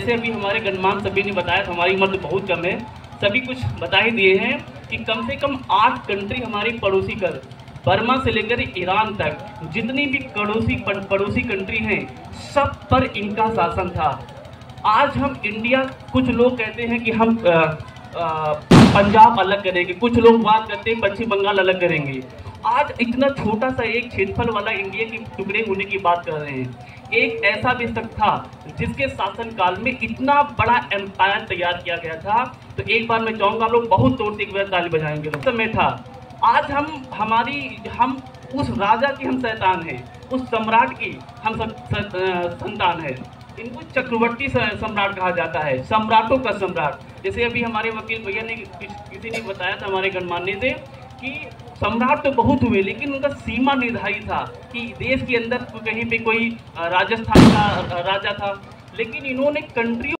जैसे अभी हमारे गणमान सभी ने बताया था हमारी उम्र तो बहुत कम है। सभी कुछ बता ही दिए हैं कि कम से कम आठ कंट्री हमारी पड़ोसी कर बर्मा से लेकर ईरान तक जितनी भी पड़ोसी पड़ोसी कंट्री हैं सब पर इनका शासन था। आज हम इंडिया कुछ लोग कहते हैं कि हम आ, आ, पंजाब अलग करेंगे कुछ लोग बात करते हैं पश्चिम बंगाल अलग करेंगे। आज इतना छोटा सा एक क्षेत्रफल वाला इंडिया के टुकड़े होने की बात कर रहे हैं। एक ऐसा विस्तक था जिसके शासन काल में इतना बड़ा एम्पायर तैयार किया गया था। तो एक बार मैं चाहूँगा लोग बहुत तोड़ से एक बार ताली बजाएँगे लोग। समय था। आज हम, हमारी, हम उस राजा की हम शैतान हैं, उस सम्राट की हम संतान है। इनको चक्रवर्ती सम्राट कहा जाता है। सम्राटों का सम्राट। जैसे अभी हमारे वकील भैया ने किसी ने बताया था, हमारे गणमान्य से कि सम्राट तो बहुत हुए, लेकिन उनका सीमा निर्धारित था कि देश के अंदर कहीं पे कोई राजस्थान का राजा था। लेकिन इन्होंने कंट्रियों